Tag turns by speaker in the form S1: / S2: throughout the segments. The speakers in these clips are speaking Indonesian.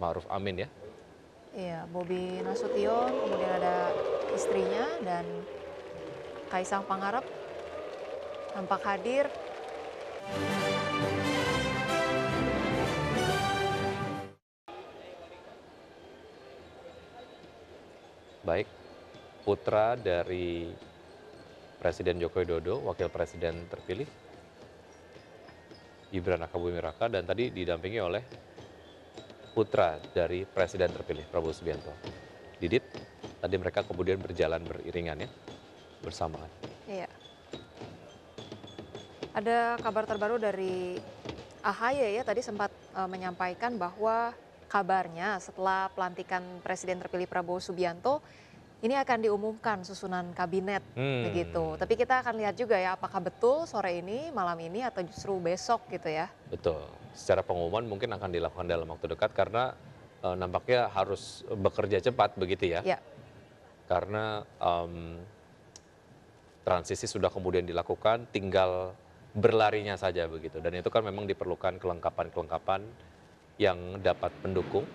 S1: Ma'ruf Amin ya.
S2: Iya, Bobi Nasution, kemudian ada istrinya dan Kaisang Pangarep tampak hadir.
S1: Baik, putra dari Presiden Joko Widodo, Wakil Presiden terpilih, Gibran Rakabuming Raka, dan tadi didampingi oleh putra dari Presiden terpilih, Prabowo Subianto. Didit, tadi mereka kemudian berjalan beriringan ya, bersamaan.
S2: Iya. Ada kabar terbaru dari AHY ya, tadi sempat uh, menyampaikan bahwa kabarnya setelah pelantikan Presiden terpilih Prabowo Subianto, ini akan diumumkan susunan kabinet
S1: Hmm.
S2: begitu. Tapi kita akan lihat juga ya apakah betul sore ini, malam ini atau justru besok gitu ya.
S1: Betul. Secara pengumuman mungkin akan dilakukan dalam waktu dekat karena eh, nampaknya harus bekerja cepat begitu ya.
S2: Ya,
S1: Karena em, transisi sudah kemudian dilakukan, tinggal berlarinya saja begitu. Dan itu kan memang diperlukan kelengkapan-kelengkapan yang dapat mendukung.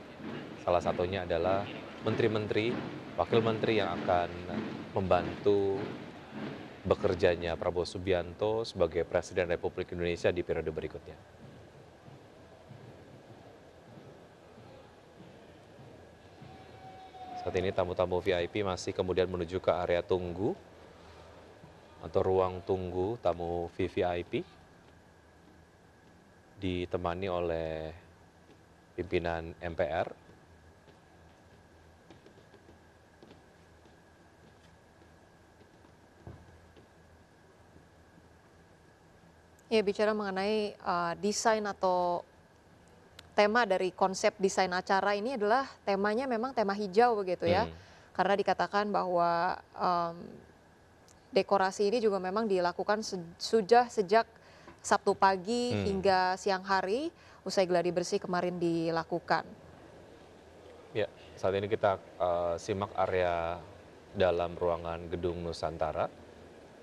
S1: Salah satunya adalah menteri-menteri, wakil menteri yang akan membantu bekerjanya Prabowo Subianto sebagai Presiden Republik Indonesia di periode berikutnya. Saat ini tamu-tamu VIP masih kemudian menuju ke area tunggu atau ruang tunggu tamu VVIP ditemani oleh pimpinan MPR.
S2: Ya bicara mengenai uh, desain atau tema dari konsep desain acara ini adalah temanya memang tema hijau begitu ya.
S1: Hmm.
S2: Karena dikatakan bahwa em, dekorasi ini juga memang dilakukan se- sudah sejak Sabtu pagi
S1: Hmm.
S2: hingga siang hari usai geladi bersih kemarin dilakukan.
S1: Ya, saat ini kita eh, simak area dalam ruangan Gedung Nusantara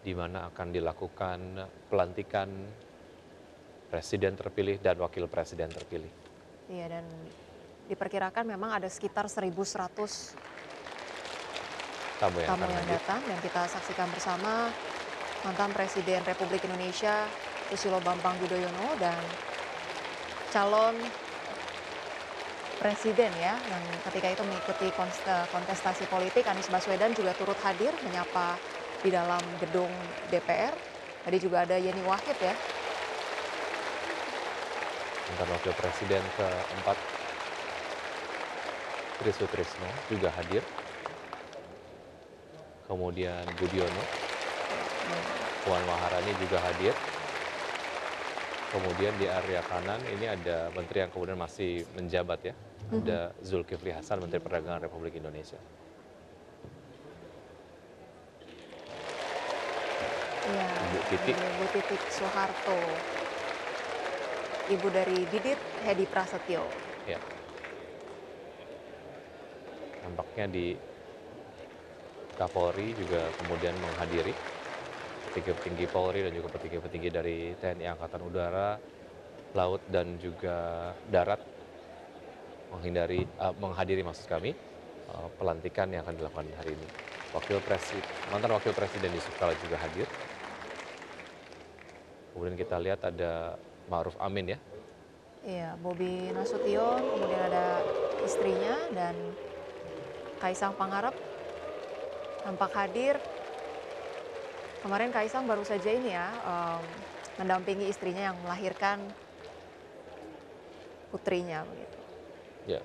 S1: di mana akan dilakukan pelantikan presiden terpilih dan wakil presiden terpilih.
S2: Iya dan diperkirakan memang ada sekitar 1.100
S1: Tamu yang
S2: tamu yang datang dan kita saksikan bersama mantan Presiden Republik Indonesia Susilo Bambang Yudhoyono dan calon presiden ya yang ketika itu mengikuti konst- kontestasi politik Anies Baswedan juga turut hadir menyapa di dalam gedung DPR. Tadi juga ada Yeni Wahid ya.
S1: Mantan wakil presiden keempat Tri Sutrisno juga hadir. Kemudian Budiono, Puan Maharani juga hadir. Kemudian di area kanan ini ada menteri yang kemudian masih menjabat ya. Ada Zulkifli Hasan, Menteri Perdagangan Republik Indonesia.
S2: Iya,
S1: Ibu Titik.
S2: Ibu Titik Soeharto. Ibu dari Didit Hedi Prasetyo.
S1: Ya. Nampaknya di Kapolri juga kemudian menghadiri petinggi-petinggi Polri dan juga petinggi-petinggi dari TNI Angkatan Udara, Laut dan juga Darat menghindari eh, menghadiri maksud kami eh, pelantikan yang akan dilakukan hari ini. Wakil Presiden mantan Wakil Presiden Yusuf Kala juga hadir. Kemudian kita lihat ada Ma'ruf Amin ya,
S2: Iya, Bobi Nasution, kemudian ada istrinya dan Kaisang Pangarep tampak hadir. Kemarin Kaisang baru saja ini ya em, mendampingi istrinya yang melahirkan putrinya begitu.
S1: Ya.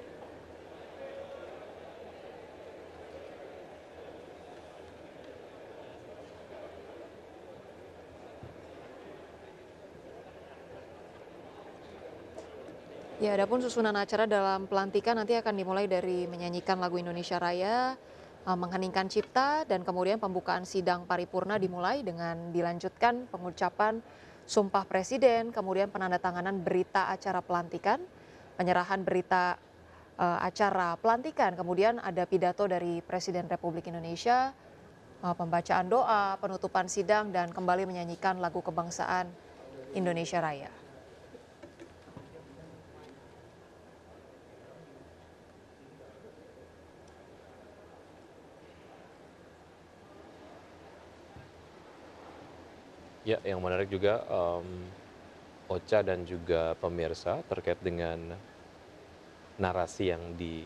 S2: Ya, adapun susunan acara dalam pelantikan nanti akan dimulai dari menyanyikan lagu Indonesia Raya, eh, mengheningkan cipta, dan kemudian pembukaan sidang paripurna dimulai dengan dilanjutkan pengucapan Sumpah Presiden, kemudian penandatanganan berita acara pelantikan, penyerahan berita eh, acara pelantikan, kemudian ada pidato dari Presiden Republik Indonesia, eh, pembacaan doa, penutupan sidang, dan kembali menyanyikan lagu kebangsaan Indonesia Raya.
S1: Ya, yang menarik juga um, Ocha dan juga pemirsa terkait dengan narasi yang di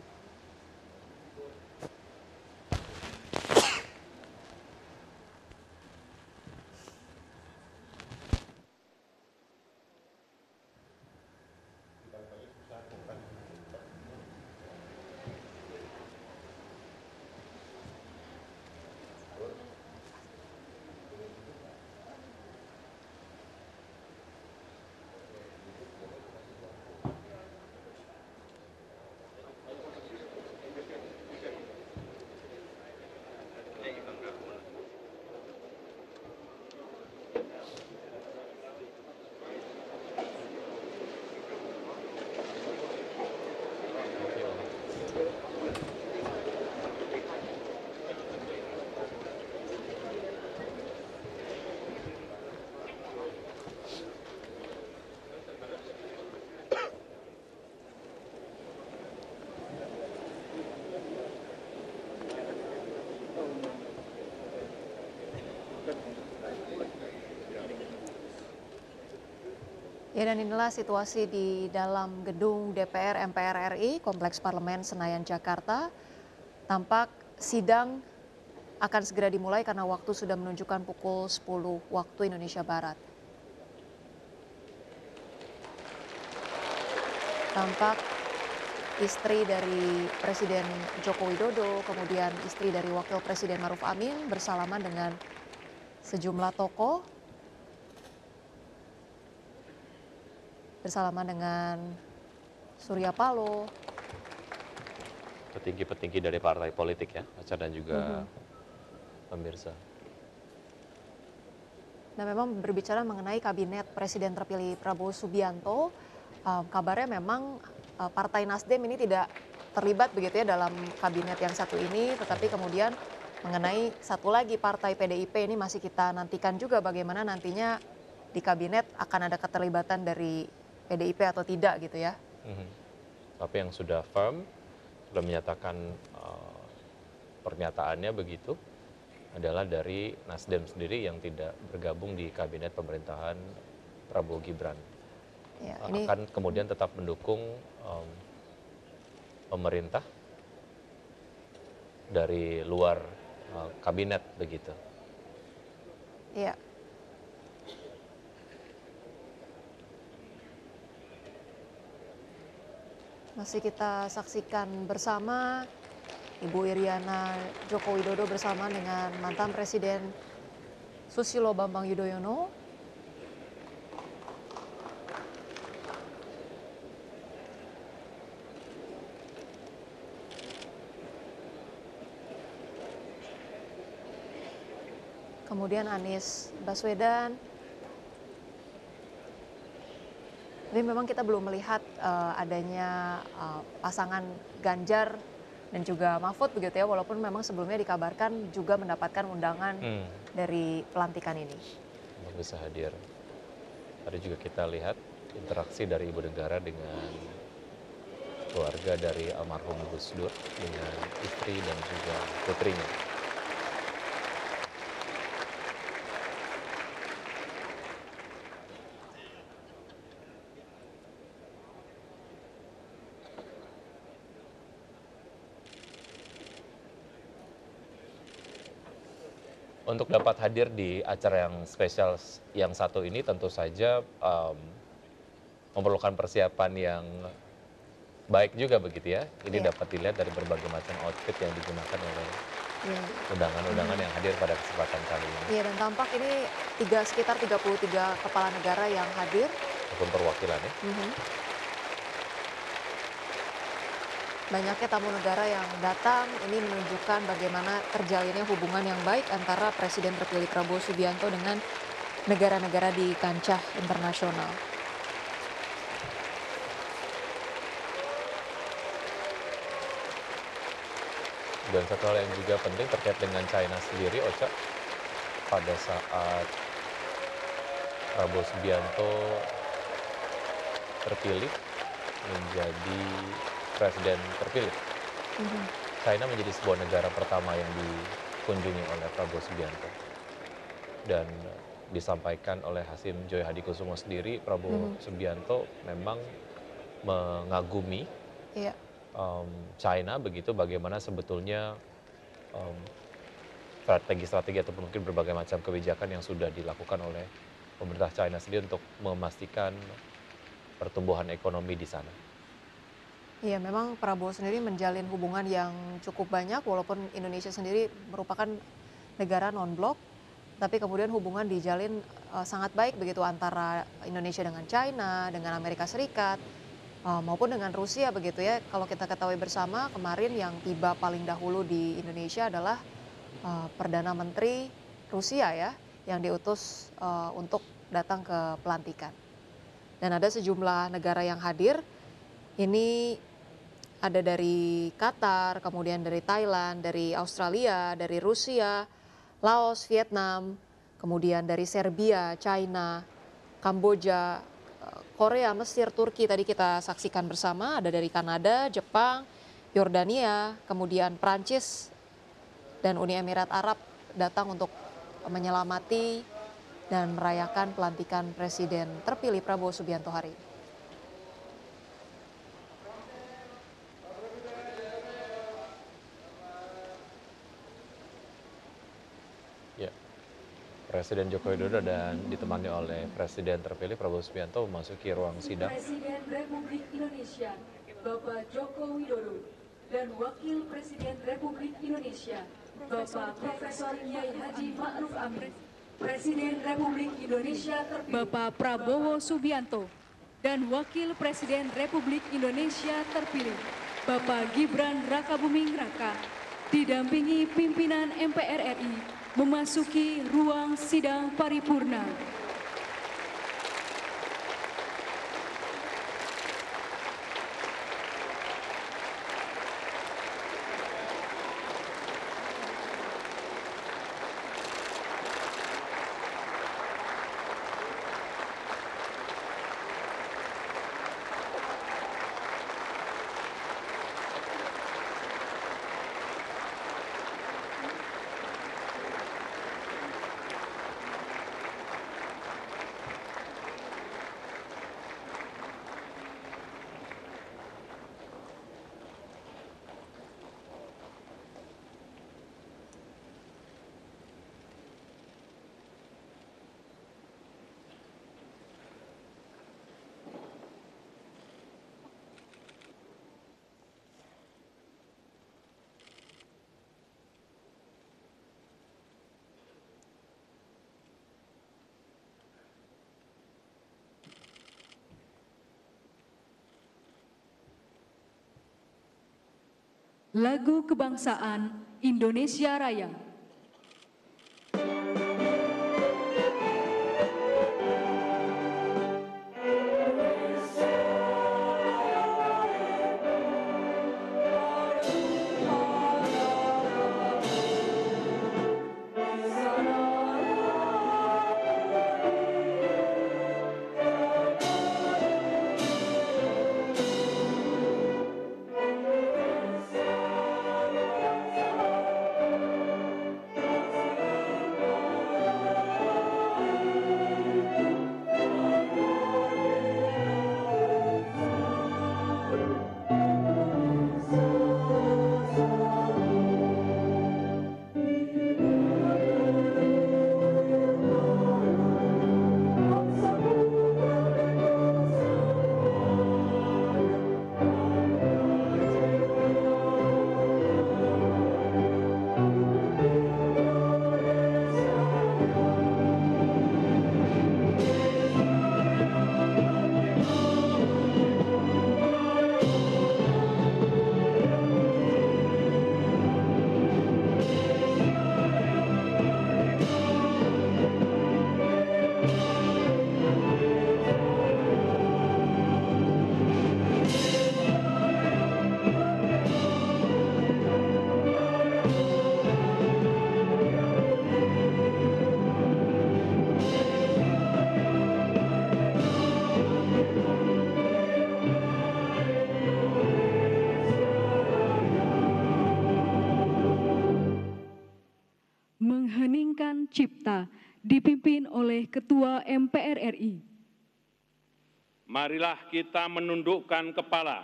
S2: Ya dan inilah situasi di dalam gedung DPR MPR RI, Kompleks Parlemen Senayan, Jakarta. Tampak sidang akan segera dimulai karena waktu sudah menunjukkan pukul 10 waktu Indonesia Barat. Tampak istri dari Presiden Joko Widodo, kemudian istri dari Wakil Presiden Maruf Amin bersalaman dengan sejumlah tokoh bersalaman dengan Surya Paloh,
S1: petinggi-petinggi dari partai politik ya, Aca dan juga pemirsa.
S2: Nah memang berbicara mengenai kabinet Presiden terpilih Prabowo Subianto, uh, kabarnya memang uh, Partai Nasdem ini tidak terlibat begitu ya dalam kabinet yang satu ini, tetapi kemudian mengenai satu lagi partai PDIP ini masih kita nantikan juga bagaimana nantinya di kabinet akan ada keterlibatan dari PDIP atau tidak gitu ya.
S1: Mhm. Tapi yang sudah firm, sudah menyatakan uh, pernyataannya begitu adalah dari Nasdem sendiri yang tidak bergabung di kabinet pemerintahan Prabowo Gibran.
S2: Ya,
S1: Uh,
S2: ini
S1: akan kemudian tetap mendukung um, pemerintah dari luar uh, kabinet begitu.
S2: ya Masih kita saksikan bersama Ibu Iriana Joko Widodo bersama dengan mantan Presiden Susilo Bambang Yudhoyono. Kemudian Anies Baswedan. Tapi memang kita belum melihat eh, adanya eh, pasangan Ganjar dan juga Mahfud begitu ya, walaupun memang sebelumnya dikabarkan juga mendapatkan undangan
S1: Hmm,
S2: dari pelantikan ini.
S1: untuk bisa hadir. Tadi juga kita lihat interaksi dari ibu negara dengan keluarga dari almarhum Gus Dur dengan istri dan juga putrinya. Untuk dapat hadir di acara yang spesial yang satu ini tentu saja em, memerlukan persiapan yang baik juga begitu ya. Ini
S2: Iya.
S1: dapat dilihat dari berbagai macam outfit yang digunakan oleh
S2: Ya.
S1: undangan-undangan yang hadir pada kesempatan kali ini
S2: Iya dan tampak ini tiga, sekitar 33 kepala negara yang hadir.
S1: ataupun perwakilan ya.
S2: Mhm. Banyaknya tamu negara yang datang ini menunjukkan bagaimana terjalinnya hubungan yang baik antara Presiden terpilih Prabowo Subianto dengan negara-negara di kancah internasional.
S1: Dan satu hal yang juga penting terkait dengan China sendiri, Ocha, pada saat Prabowo Subianto terpilih menjadi presiden terpilih,
S2: Mhm.
S1: China menjadi sebuah negara pertama yang dikunjungi oleh Prabowo Subianto. Dan disampaikan oleh Hasim Joy Hadikusumo sendiri, Prabowo hmm. Subianto memang mengagumi yeah. um, China begitu bagaimana sebetulnya um, strategi-strategi ataupun mungkin berbagai macam kebijakan yang sudah dilakukan oleh pemerintah China sendiri untuk memastikan pertumbuhan ekonomi di sana.
S2: Iya, memang Prabowo sendiri menjalin hubungan yang cukup banyak, walaupun Indonesia sendiri merupakan negara non-blok, tapi kemudian hubungan dijalin uh, sangat baik begitu antara Indonesia dengan China, dengan Amerika Serikat, uh, maupun dengan Rusia begitu ya. Kalau kita ketahui bersama, kemarin yang tiba paling dahulu di Indonesia adalah uh, Perdana Menteri Rusia ya, yang diutus uh, untuk datang ke pelantikan. Dan ada sejumlah negara yang hadir, ini ada dari Qatar, kemudian dari Thailand, dari Australia, dari Rusia, Laos, Vietnam, kemudian dari Serbia, China, Kamboja, eh, Korea, Mesir, Turki tadi kita saksikan bersama, ada dari Kanada, Jepang, Yordania, kemudian Prancis dan Uni Emirat Arab datang untuk menyelamati dan merayakan pelantikan Presiden terpilih Prabowo Subianto hari ini.
S1: Presiden Joko Widodo dan ditemani oleh Presiden terpilih Prabowo Subianto memasuki ruang sidang.
S3: Presiden Republik Indonesia Bapak Joko Widodo dan Wakil Presiden Republik Indonesia Bapak Profesor Kiai Haji Ma'ruf Amin, Presiden Republik Indonesia terpilih Bapak Prabowo Subianto dan Wakil Presiden Republik Indonesia terpilih Bapak Gibran Rakabuming Raka didampingi pimpinan MPR RI memasuki ruang sidang paripurna. Lagu Kebangsaan Indonesia Raya Cipta dipimpin oleh Ketua MPR RI.
S4: Marilah kita menundukkan kepala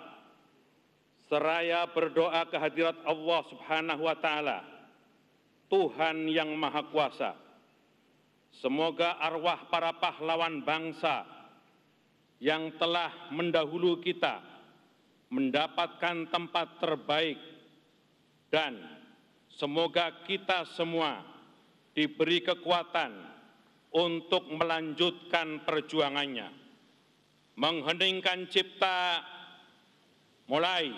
S4: seraya berdoa kehadirat Allah Subhanahu wa taala, Tuhan yang Maha Kuasa. Semoga arwah para pahlawan bangsa yang telah mendahulu kita mendapatkan tempat terbaik dan semoga kita semua diberi kekuatan untuk melanjutkan perjuangannya, mengheningkan cipta mulai